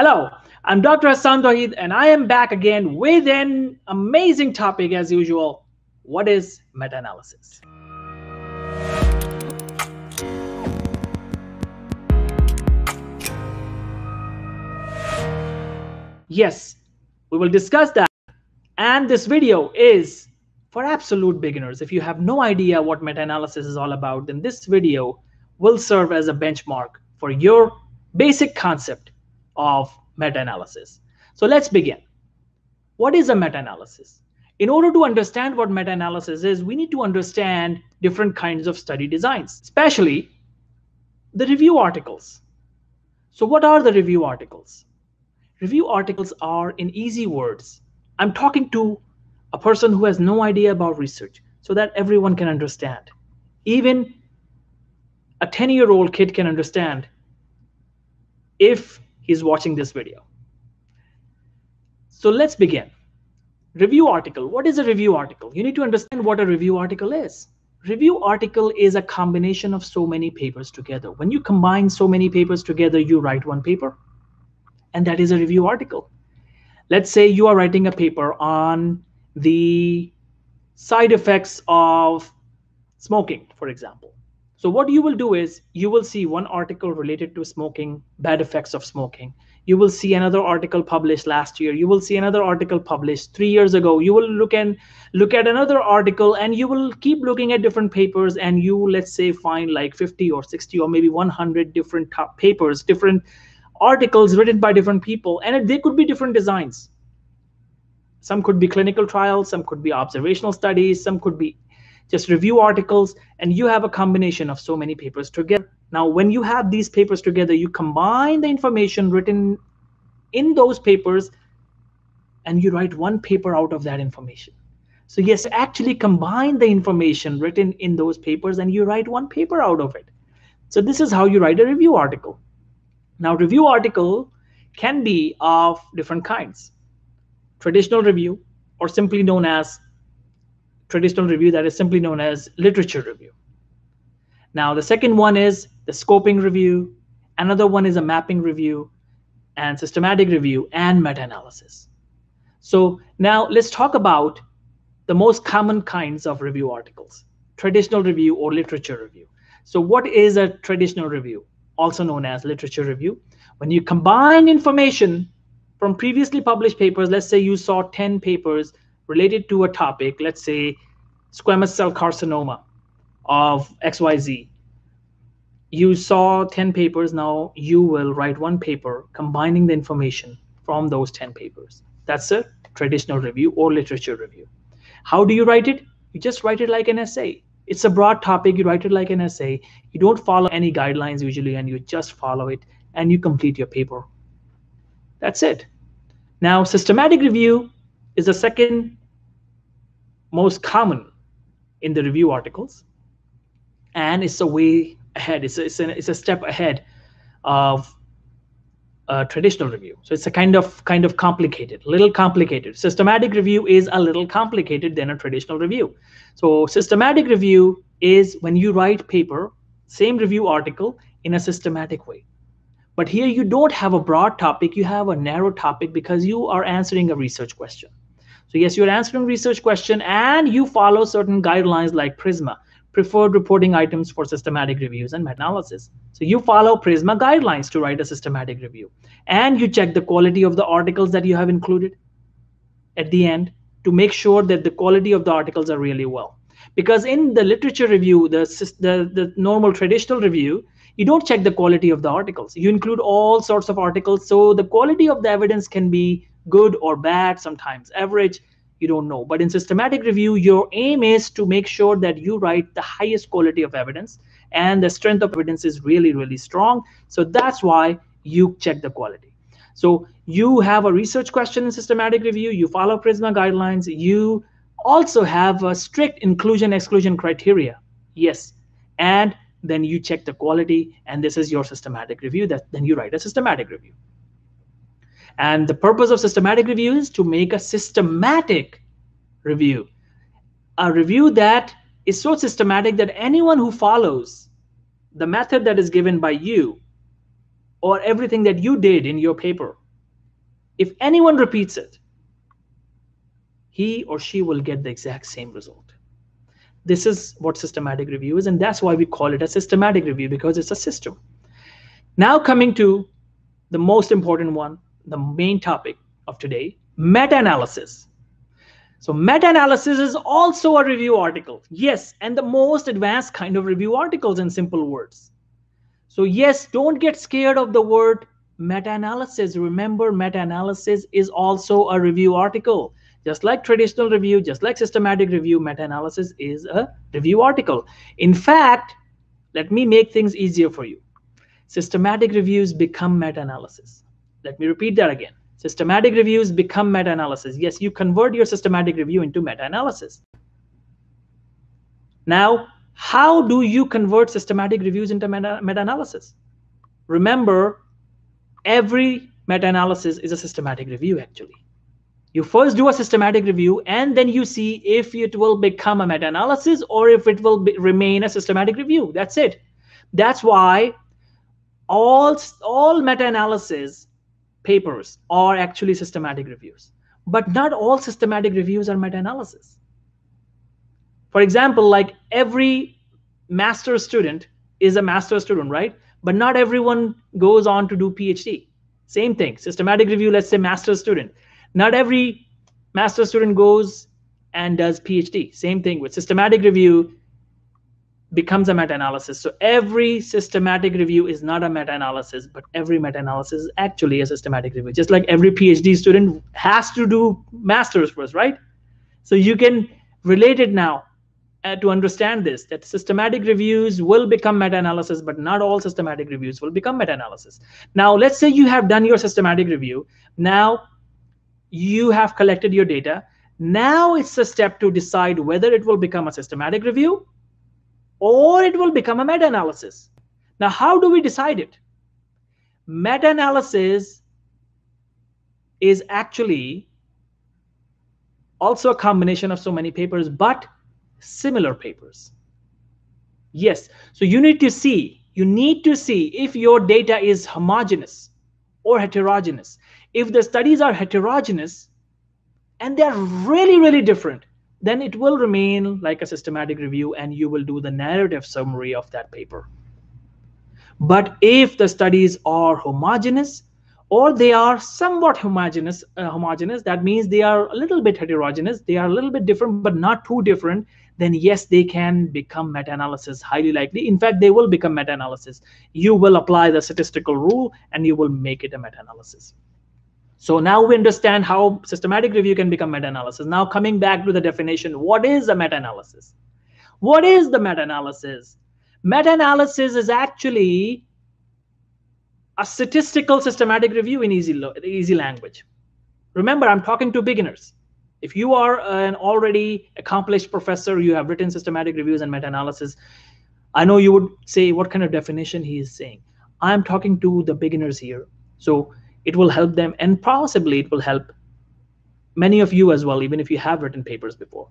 Hello, I'm Dr. Hassaan Tohid, and I am back again with an amazing topic as usual. What is meta-analysis? Yes, we will discuss that. And this video is for absolute beginners. If you have no idea what meta-analysis is all about, then this video will serve as a benchmark for your basic concept of meta-analysis. So let's begin. What is a meta-analysis? In order to understand what meta-analysis is, we need to understand different kinds of study designs, especially the review articles. So what are the review articles? Review articles are, in easy words, I'm talking to a person who has no idea about research so that everyone can understand. Even a 10 year old kid can understand if he's watching this video. So let's begin. Review article. What is a review article? You need to understand what a review article is. Review article is a combination of so many papers together. When you combine so many papers together, you write one paper, and that is a review article. Let's say you are writing a paper on the side effects of smoking, for example. So what you will do is you will see one article related to smoking, bad effects of smoking. You will see another article published last year. You will see another article published three years ago. You will look and look at another article and you will keep looking at different papers and you let's say find like 50 or 60 or maybe 100 different top papers, different articles written by different people and they could be different designs. Some could be clinical trials, some could be observational studies, some could be just review articles, and you have a combination of so many papers together. Now, when you have these papers together, you combine the information written in those papers and you write one paper out of that information. So yes, actually combine the information written in those papers and you write one paper out of it. So this is how you write a review article. Now, review article can be of different kinds. Traditional review, or simply known as traditional review that is simply known as literature review. Now, the second one is the scoping review. Another one is a mapping review and systematic review and meta-analysis. So now let's talk about the most common kinds of review articles, traditional review or literature review. So what is a traditional review, also known as literature review? When you combine information from previously published papers, let's say you saw 10 papers related to a topic, let's say squamous cell carcinoma of XYZ, you saw 10 papers, now you will write one paper combining the information from those 10 papers. That's a traditional review or literature review. How do you write it? You just write it like an essay. It's a broad topic, you write it like an essay. You don't follow any guidelines usually, and you just follow it and you complete your paper. That's it. Now, systematic review is the second most common in the review articles. And it's a way ahead. It's a, it's a, it's a step ahead of a traditional review. So it's a kind of kind of complicated little complicated. Systematic review is a little complicated than a traditional review. So systematic review is when you write paper same review article in a systematic way. But here you don't have a broad topic. You have a narrow topic because you are answering a research question so yes, you're answering research question and you follow certain guidelines like PRISMA, preferred reporting items for systematic reviews and meta-analysis. So you follow PRISMA guidelines to write a systematic review. And you check the quality of the articles that you have included at the end to make sure that the quality of the articles are really well. Because in the literature review, the, the, the normal traditional review, you don't check the quality of the articles. You include all sorts of articles. So the quality of the evidence can be good or bad, sometimes average, you don't know. But in systematic review, your aim is to make sure that you write the highest quality of evidence and the strength of evidence is really, really strong. So that's why you check the quality. So you have a research question in systematic review, you follow PRISMA guidelines, you also have a strict inclusion exclusion criteria. Yes. And then you check the quality and this is your systematic review that then you write a systematic review. And the purpose of systematic review is to make a systematic review, a review that is so systematic that anyone who follows the method that is given by you or everything that you did in your paper if anyone repeats it, he or she will get the exact same result. This is what systematic review is, and that's why we call it a systematic review because it's a system. Now, coming to the most important one, the main topic of today meta analysis. So, meta analysis is also a review article. Yes, and the most advanced kind of review articles in simple words. So, yes, don't get scared of the word meta analysis. Remember, meta analysis is also a review article. Just like traditional review, just like systematic review, meta analysis is a review article. In fact, let me make things easier for you. Systematic reviews become meta analysis. Let me repeat that again. Systematic reviews become meta analysis. Yes, you convert your systematic review into meta analysis. Now, how do you convert systematic reviews into meta, analysis? Remember, every meta analysis is a systematic review, actually. You first do a systematic review and then you see if it will become a meta analysis or if it will be, remain a systematic review. That's it. That's why all, all meta analysis papers are actually systematic reviews. But not all systematic reviews are meta-analysis. For example, like every master student is a master student, right? But not everyone goes on to do PhD. Same thing, systematic review, let's say master student. Not every master student goes and does PhD. Same thing with systematic review becomes a meta-analysis. So every systematic review is not a meta-analysis, but every meta-analysis is actually a systematic review. Just like every PhD student has to do masters first, right? So you can relate it now uh, to understand this, that systematic reviews will become meta-analysis, but not all systematic reviews will become meta-analysis. Now, let's say you have done your systematic review. Now you have collected your data. Now it's a step to decide whether it will become a systematic review or it will become a meta-analysis. Now, how do we decide it? Meta-analysis is actually also a combination of so many papers, but similar papers. Yes, so you need to see, you need to see if your data is homogeneous or heterogeneous. If the studies are heterogeneous and they're really, really different, then it will remain like a systematic review and you will do the narrative summary of that paper. But if the studies are homogeneous or they are somewhat homogeneous, uh, homogeneous, that means they are a little bit heterogeneous, they are a little bit different, but not too different, then yes, they can become meta-analysis, highly likely. In fact, they will become meta-analysis. You will apply the statistical rule and you will make it a meta-analysis. So now we understand how systematic review can become meta-analysis. Now coming back to the definition, what is a meta-analysis? What is the meta-analysis? Meta-analysis is actually a statistical systematic review in easy, easy language. Remember, I'm talking to beginners. If you are an already accomplished professor, you have written systematic reviews and meta-analysis, I know you would say what kind of definition he is saying. I'm talking to the beginners here. So it will help them and possibly it will help many of you as well even if you have written papers before.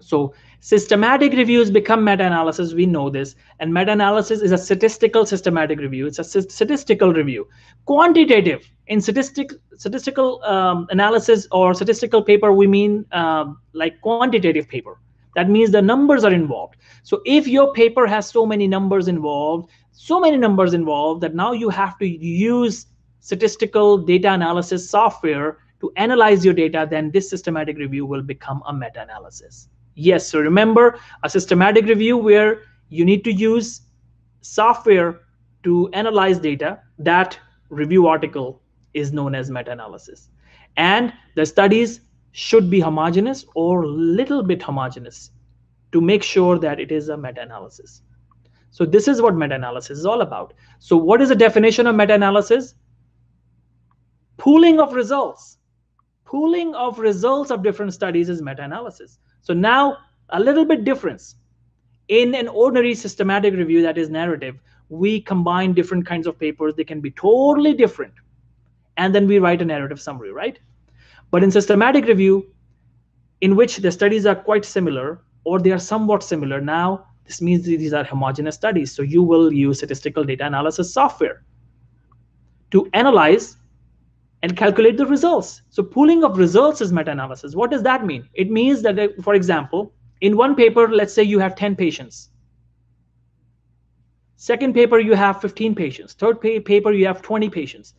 So systematic reviews become meta-analysis we know this and meta-analysis is a statistical systematic review. It's a statistical review. Quantitative. In statistic statistical um, analysis or statistical paper we mean um, like quantitative paper. That means the numbers are involved. So if your paper has so many numbers involved so many numbers involved that now you have to use statistical data analysis software to analyze your data, then this systematic review will become a meta-analysis. Yes, so remember a systematic review where you need to use software to analyze data, that review article is known as meta-analysis. And the studies should be homogeneous or little bit homogeneous to make sure that it is a meta-analysis. So this is what meta-analysis is all about. So what is the definition of meta-analysis? Pooling of results. Pooling of results of different studies is meta-analysis. So now a little bit difference. In an ordinary systematic review that is narrative we combine different kinds of papers. They can be totally different. And then we write a narrative summary right? But in systematic review in which the studies are quite similar or they are somewhat similar now this means these are homogeneous studies. So you will use statistical data analysis software to analyze and calculate the results. So pooling of results is meta-analysis. What does that mean? It means that, for example, in one paper, let's say you have 10 patients. Second paper, you have 15 patients. Third paper, you have 20 patients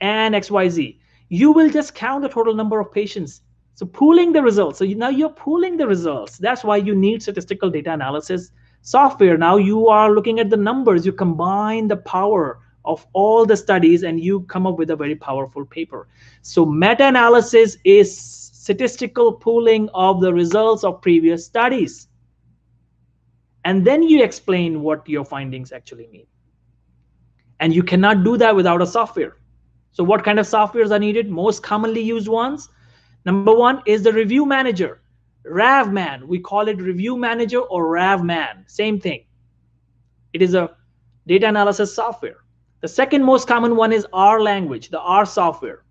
and XYZ. You will just count the total number of patients. So pooling the results. So you, now you're pooling the results. That's why you need statistical data analysis software. Now you are looking at the numbers. You combine the power of all the studies and you come up with a very powerful paper. So meta-analysis is statistical pooling of the results of previous studies. And then you explain what your findings actually mean. And you cannot do that without a software. So what kind of softwares are needed? Most commonly used ones. Number one is the review manager. RevMan, we call it review manager or RevMan, same thing. It is a data analysis software. The second most common one is R language, the R software.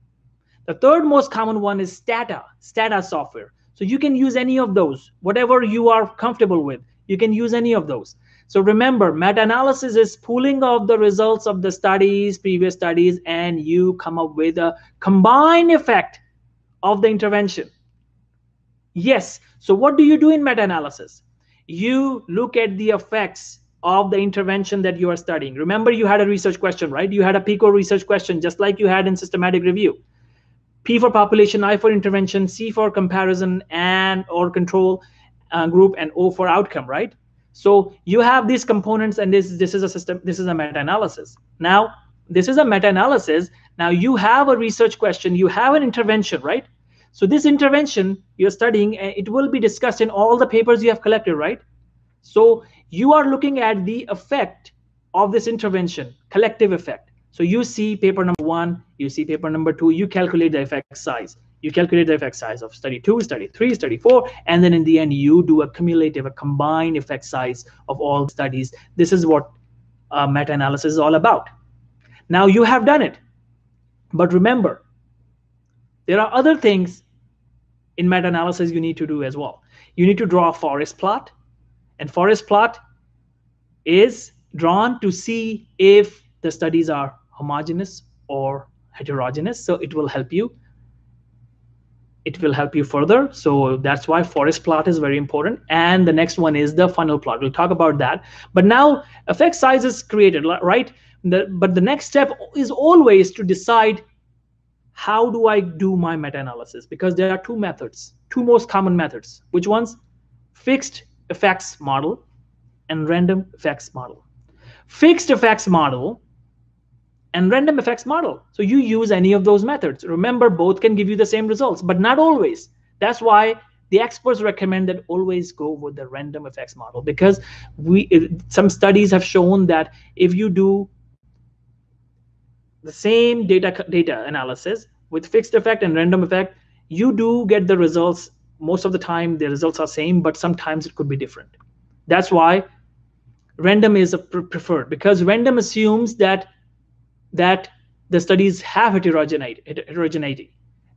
The third most common one is Stata, Stata software. So you can use any of those, whatever you are comfortable with. You can use any of those. So remember, meta-analysis is pooling of the results of the studies, previous studies, and you come up with a combined effect of the intervention. Yes. So what do you do in meta-analysis? You look at the effects of the intervention that you are studying. Remember, you had a research question, right? You had a PICO research question, just like you had in systematic review. P for population, I for intervention, C for comparison and or control uh, group, and O for outcome, right? So you have these components, and this this is a system. This is a meta-analysis. Now, this is a meta-analysis. Now you have a research question, you have an intervention, right? So this intervention you're studying, uh, it will be discussed in all the papers you have collected, right? So you are looking at the effect of this intervention, collective effect. So you see paper number one, you see paper number two, you calculate the effect size. You calculate the effect size of study two, study three, study four, and then in the end, you do a cumulative, a combined effect size of all studies. This is what uh, meta-analysis is all about. Now you have done it. But remember, there are other things in meta-analysis you need to do as well. You need to draw a forest plot and forest plot is drawn to see if the studies are homogeneous or heterogeneous. So it will help you. It will help you further. So that's why forest plot is very important. And the next one is the funnel plot. We'll talk about that. But now effect size is created, right? The, but the next step is always to decide how do I do my meta-analysis? Because there are two methods, two most common methods. Which ones? Fixed effects model and random effects model. Fixed effects model and random effects model. So you use any of those methods. Remember, both can give you the same results, but not always. That's why the experts recommend that always go with the random effects model because we some studies have shown that if you do the same data data analysis with fixed effect and random effect, you do get the results most of the time the results are same but sometimes it could be different. That's why random is a preferred because random assumes that that the studies have heterogeneity, heterogeneity.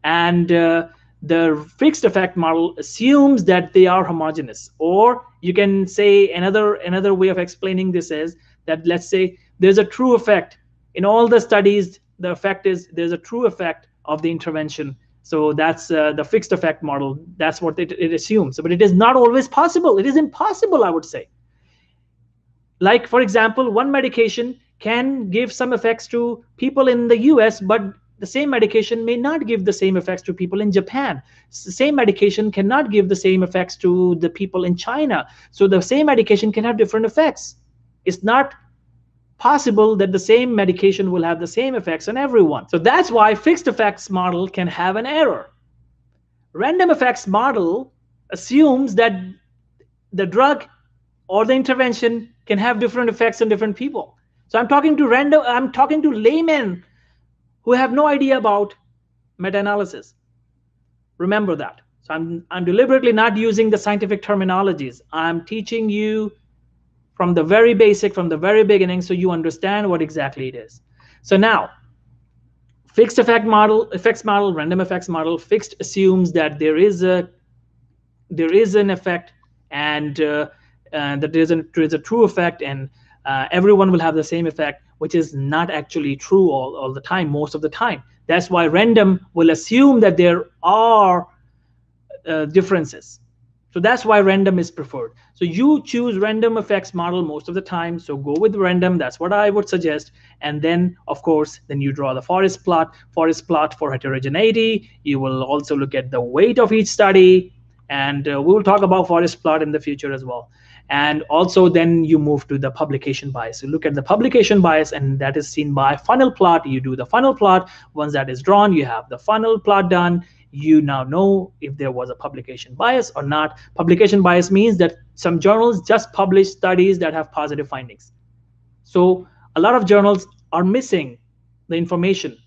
and uh, the fixed effect model assumes that they are homogeneous. Or you can say another another way of explaining this is that let's say there's a true effect. In all the studies the effect is there's a true effect of the intervention so that's uh, the fixed effect model. That's what it, it assumes. But it is not always possible. It is impossible, I would say. Like, for example, one medication can give some effects to people in the US, but the same medication may not give the same effects to people in Japan. The same medication cannot give the same effects to the people in China. So the same medication can have different effects. It's not possible that the same medication will have the same effects on everyone. So that's why fixed effects model can have an error. Random effects model assumes that the drug or the intervention can have different effects on different people. So I'm talking to random, I'm talking to laymen who have no idea about meta-analysis. Remember that. So I'm, I'm deliberately not using the scientific terminologies. I'm teaching you from the very basic, from the very beginning, so you understand what exactly it is. So now, fixed effect model, effects model, random effects model, fixed assumes that there is a there is an effect and uh, uh, that there is, a, there is a true effect and uh, everyone will have the same effect, which is not actually true all, all the time, most of the time. That's why random will assume that there are uh, differences. So that's why random is preferred. So you choose random effects model most of the time. So go with random. That's what I would suggest. And then, of course, then you draw the forest plot, forest plot for heterogeneity. You will also look at the weight of each study. And uh, we will talk about forest plot in the future as well. And also then you move to the publication bias. You look at the publication bias and that is seen by funnel plot. You do the funnel plot. Once that is drawn, you have the funnel plot done you now know if there was a publication bias or not. Publication bias means that some journals just publish studies that have positive findings. So a lot of journals are missing the information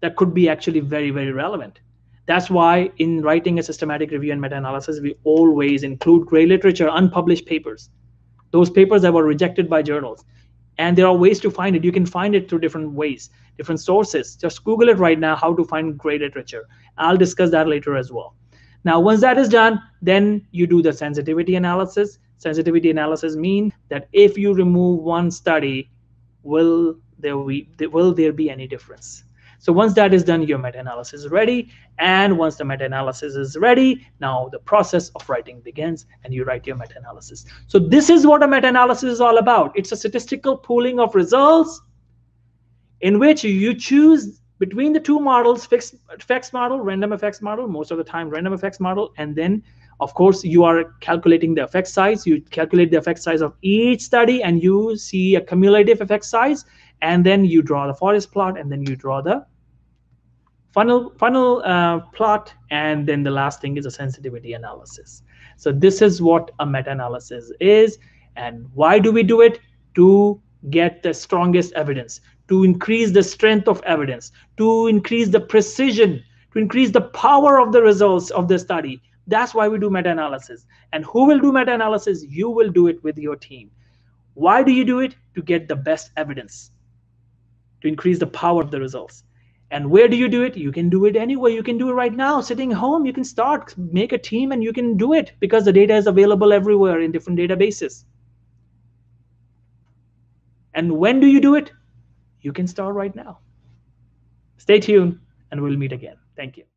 that could be actually very, very relevant. That's why in writing a systematic review and meta-analysis, we always include gray literature, unpublished papers, those papers that were rejected by journals. And there are ways to find it. You can find it through different ways different sources. Just Google it right now, how to find gray literature. I'll discuss that later as well. Now, once that is done, then you do the sensitivity analysis. Sensitivity analysis mean that if you remove one study, will there be, will there be any difference? So once that is done, your meta-analysis is ready. And once the meta-analysis is ready, now the process of writing begins and you write your meta-analysis. So this is what a meta-analysis is all about. It's a statistical pooling of results in which you choose between the two models, fixed effects model, random effects model, most of the time random effects model, and then of course you are calculating the effect size. You calculate the effect size of each study and you see a cumulative effect size, and then you draw the forest plot, and then you draw the funnel funnel uh, plot, and then the last thing is a sensitivity analysis. So this is what a meta-analysis is, and why do we do it? To get the strongest evidence, to increase the strength of evidence, to increase the precision, to increase the power of the results of the study. That's why we do meta-analysis. And who will do meta-analysis? You will do it with your team. Why do you do it? To get the best evidence, to increase the power of the results. And where do you do it? You can do it anywhere. You can do it right now, sitting home. You can start, make a team, and you can do it because the data is available everywhere in different databases. And when do you do it? You can start right now. Stay tuned and we'll meet again. Thank you.